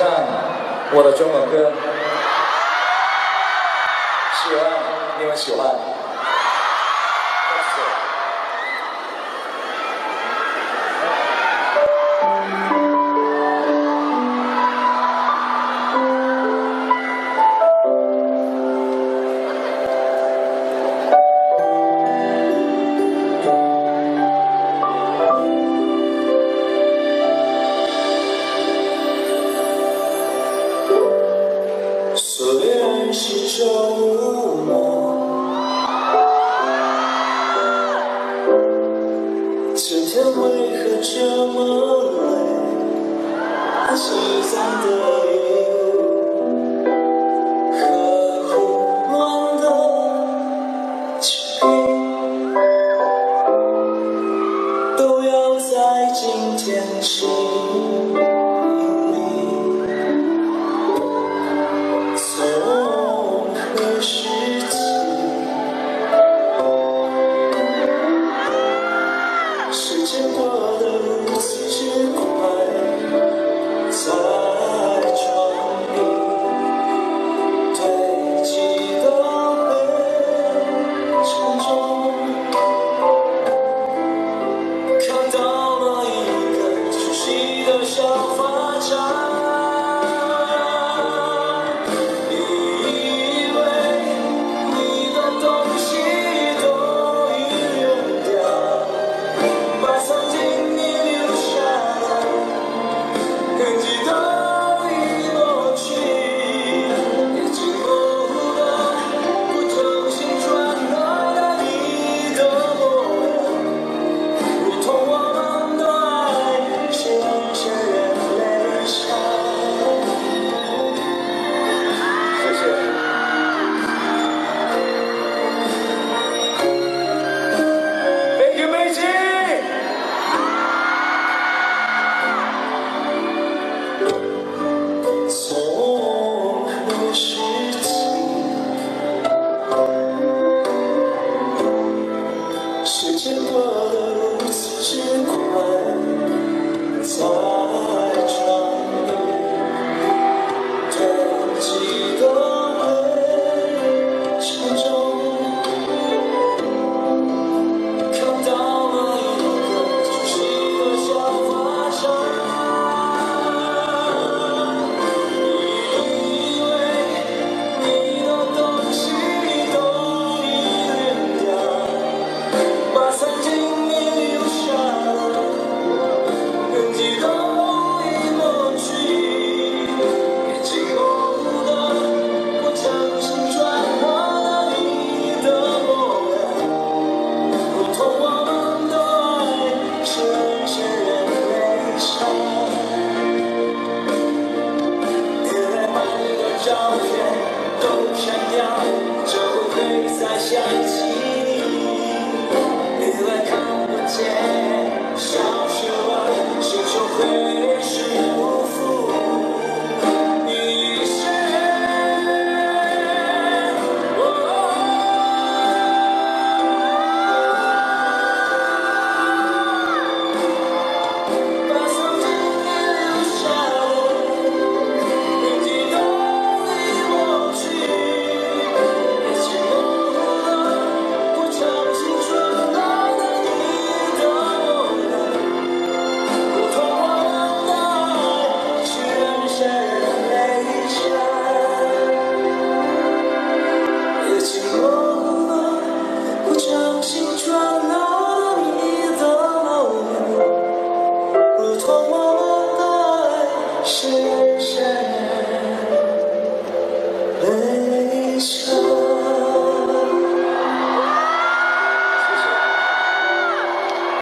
唱我的中文歌。希望你们喜欢。这无我啊今天为何这么累那璀璨的夜和胡乱的情都要在今天说时间过得如此之快。照片都删掉就不会再想起你夜晚看不见 It's you.